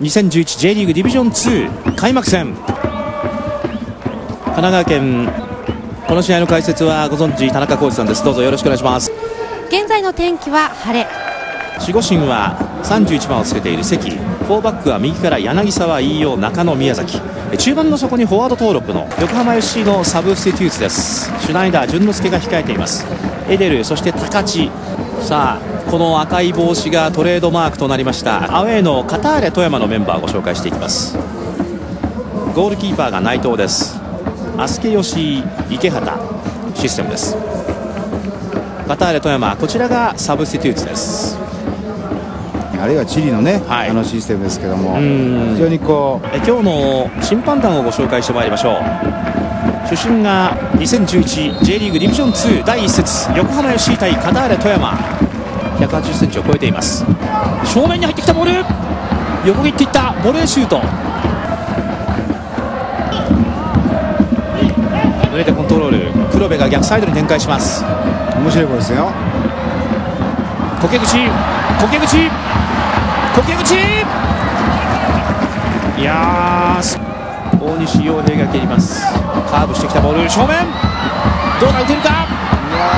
2011J リーグディビジョン2開幕戦。神奈川県この試合の解説はご存知田中浩二さんです。どうぞよろしくお願いします。現在の天気は晴れ。守護神は31番をつけている関。4バックは右から柳沢飯尾中野宮崎。中盤の底にフォワード登録の横浜 FC のサブスティテューツです。シュナイダー淳之介が控えています。エデルそして高知。さあこの赤い帽子がトレードマークとなりました。アウェーのカターレ富山のメンバーをご紹介していきます。ゴールキーパーが内藤です。アスケ吉井池畑システムです。カターレ富山こちらがサブスティテューツです。あるいはチリのね、はい。あのシステムですけどもうん。非常にこえ今日の審判団をご紹介してまいりましょう。出身が 2011J リーグディビジョン2第1節横浜 FC 対カターレ富山1 8 0センチを超えています。正面に入ってきたボー。ル横切っていった。ボレーシュート。濡れてコントロール。黒部が逆サイドに展開します。う面白いボールですよ。苔口。苔口。苔口。いや大西洋平が蹴ります。カーブしてきたボー。ル正面。どうだ打てるか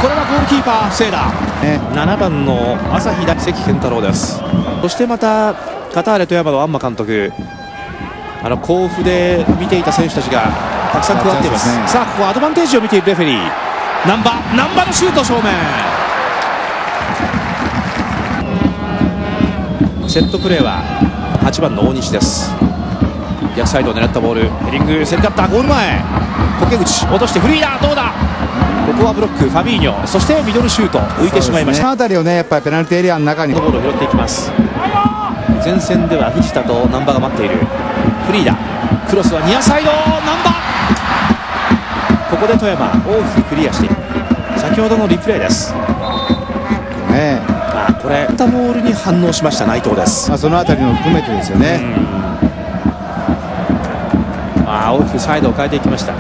これはゴールキーパー防いだね。7番の朝日大関健太郎です。そしてまたカターレ富山のアンマ監督。あの甲府で見ていた選手たちがたくさん加わっています。ね。さあここアドバンテージを見ているレフェリー。ナンバナンバのシュート正面。セットプレーは8番の大西です。逆サイドを狙ったボール。ヘディング競り勝ったゴール前。苔口落としてフリーだ。どうだ？ここはブロックファビーニョそしてミドルシュート浮いてしまいました。りをねやっぱりペナルティーエリアの中に。ボールを拾っていきます。前線では藤田と難波が待っている。フリーダクロスはニアサイド難波。ここで富山大きくクリアしている。先ほどのリプレイです。ね。あこれたボールに反応しました。内藤です。まあ、そのあたりも含めてですよね、あ大きくサイドを変えていきました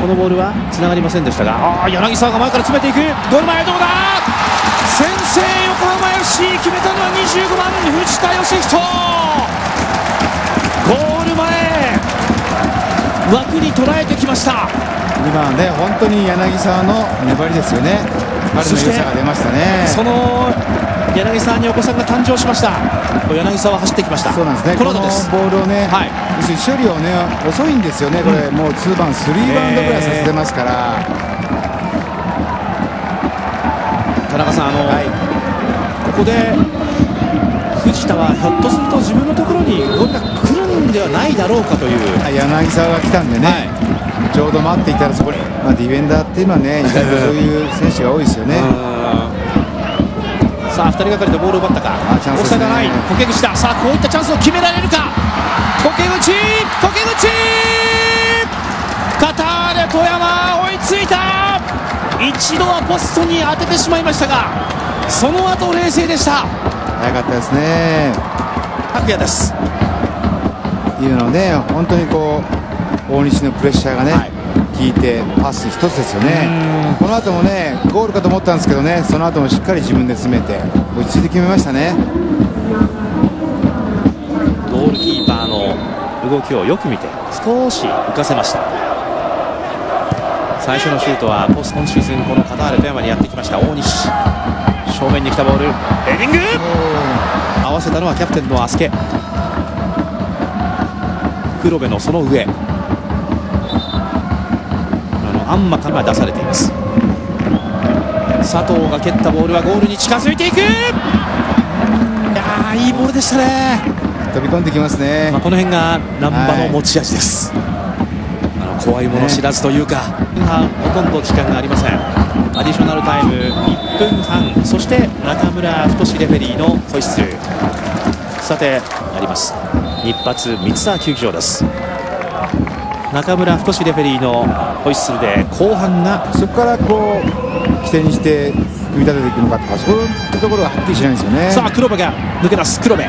このボールはつながりませんでしたがあ柳沢が前から詰めていく。ゴール前どうだ？先制横浜 FC 決めたのは25番藤田義人。ゴール前枠に捉えてきました。今ね本当に柳沢の粘りですよね。彼の良さが出ましたね。その柳沢にお子さんが誕生しました。柳沢走ってきました。そうなんですね。このボールをね、はい。要するに処理をね遅いんですよねこれ、もう2番3バウンドぐらいさせてますから、田中さんあの、はい。ここで藤田はひょっとすると自分のところにゴールが来るんではないだろうかという、柳沢が来たんでね、ちょうど待っていたらそこに、まあ、ディフェンダーっていうのはね意外とそういう選手が多いですよね、さあ2人がかりでボールを奪ったか。あチャンスね。大がない苔口だ。さあこういったチャンスを決められるか。苔口苔口!カターレ富山追いついた。一度はポストに当ててしまいましたがその後冷静でした。早かったですね。拓也です。いうので本当にこう大西のプレッシャーがね、はい。効いてパス一つですよね。この後もねゴールかと思ったんですけどねその後もしっかり自分で詰めて落ち着いて決めましたね。ゴールキーパーの動きをよく見て少し浮かせました。最初のシュートはポスト今シーズンこのカターレ富山にやってきました。大西。正面に来たボール。ヘディング。合わせたのはキャプテンのアスケ。黒部のその上あのアンマから出されています。佐藤が蹴ったボールはゴールに近づいていく。いやーいいボールでしたね。飛び込んできますね。まあ、この辺が難波の持ち味です、あの怖いもの知らずというか、今ほとんど時間がありません。アディショナルタイム1分半そして中村太レフェリーのホイッスル。さてあります。日発三沢球技場です中村太レフェリーのホイッスルで後半がそこからこう起点にして組み立てていくのかとかそういうところがはっきりしないんですよね。さあ黒部が抜け出す。黒部。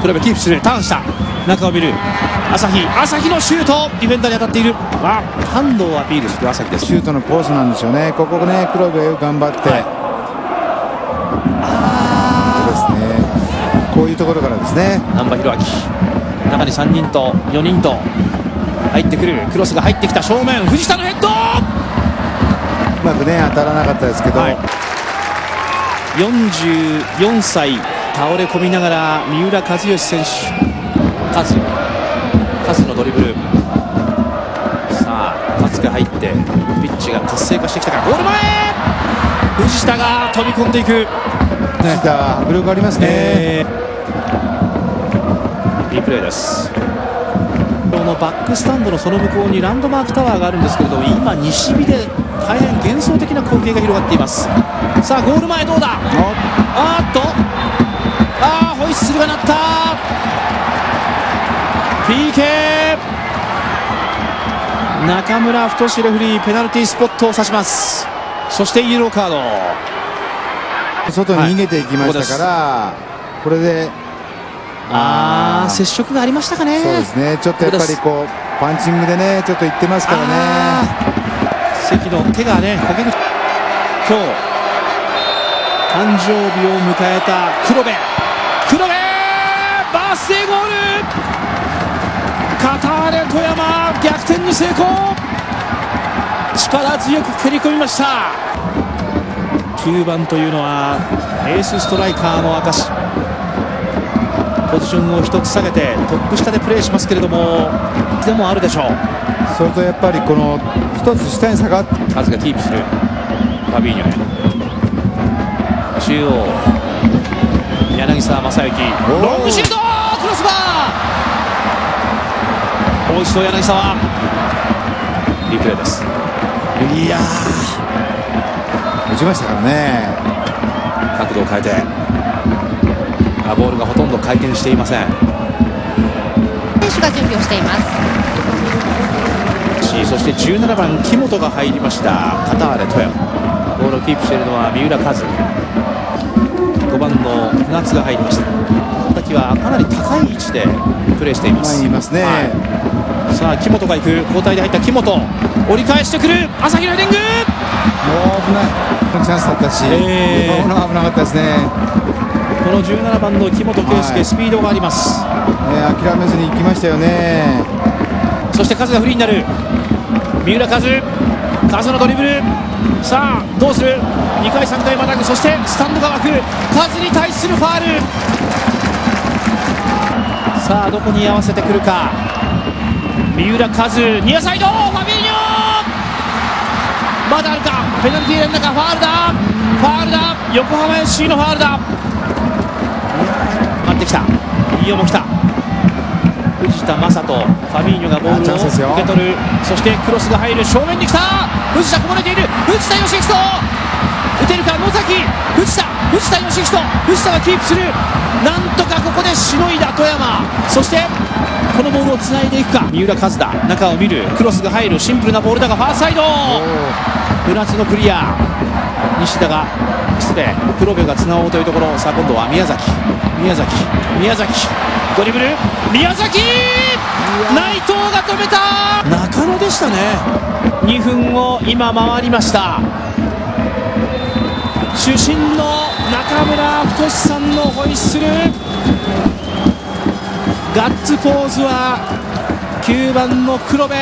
黒部キープする。ターンした。中を見る朝日朝日のシュート。ディフェンダーに当たっている。あ。ハンドをアピールする朝日です。シュートのコースなんでしょうね。ここね黒部がよく頑張って、そうですね。こういうところからですね。難波弘明。中に3人と4人と入ってくる。クロスが入ってきた。正面藤下のヘッド。うまくね当たらなかったですけど、はい。44歳倒れ込みながら三浦知良選手。カズ。カズのドリブル。さあカズが入ってピッチが活性化してきたかゴール前。藤下が飛び込んでいく。藤田迫力ありますね、えー。いいプレーですこのバックスタンドのその向こうにランドマークタワーがあるんですけれども今西日で大変幻想的な光景が広がっています。さあゴール前どうだ？あーっと。あーホイッスルが鳴った。PK 中村太志レフリーペナルティースポットを指します。そしてイエローカード。外に逃げていきましたから、これであー。接触がありましたかね。そうですね。ちょっとやっぱりこうパンチングでねちょっといってますからね。関の手がねかける。今日誕生日を迎えた黒部。黒部!バースデーゴール!カターレ富山逆転に成功!力強く蹴り込みました。9番というのはエースストライカーの証ポジションを1つ下げてトップ下でプレーしますけれどもでもあるでしょう。それとやっぱりこの一つ下に下がってカズがキープするファビーニョへ。中央柳沢正幸。ー。ロングシュート!クロスバー!もう一度柳沢。リプレーです。いや打ちましたからね。ー角度を変えて。あボールがほとんど回転していません。選手が準備をしています。しそして17番木本が入りました。カターレ富山ボールをキープしているのは三浦和5番の船津が入りました。滝はかなり高い位置でプレーしています。いますね、はい。さあ木本が行く。交代で入った木本。折り返してくる。朝日のヘディング。もう危ない。チャンスだったし、えー。危なかったですねこの17番の木本圭介、はい。スピードがあります。ね諦めずに行きましたよね。そしてカズがフリーになる。三浦和カズのドリブル。さあどうする？2回3回またぐ。そしてスタンドが沸く。カズに対するファール。さあどこに合わせてくるか。三浦和ニアサイド。ファビーニョ。まだあるか。ペナルティーエリアの中ファールだ。ファールだ。横浜 FC のファールだ。待ってきた。飯尾も来た。藤田正人ファビーニョがボールを受け取る。そしてクロスが入る正面に来た。藤田こぼれている。藤田義人。打てるか野崎。藤田藤田義人。藤田がキープする。なんとかここでしのいだ富山。そしてこのボールをつないでいくか。三浦和田。中を見る。クロスが入る。シンプルなボールだがファーサイド。船津のクリア。西田が失礼黒部がつなごうというところ。さあ今度は宮崎。宮崎。宮崎。ドリブル。宮崎!内藤が止めた!中野でしたね。2分を今回りました。主審の中村太さんのホイッスル。ガッツポーズは9番の黒部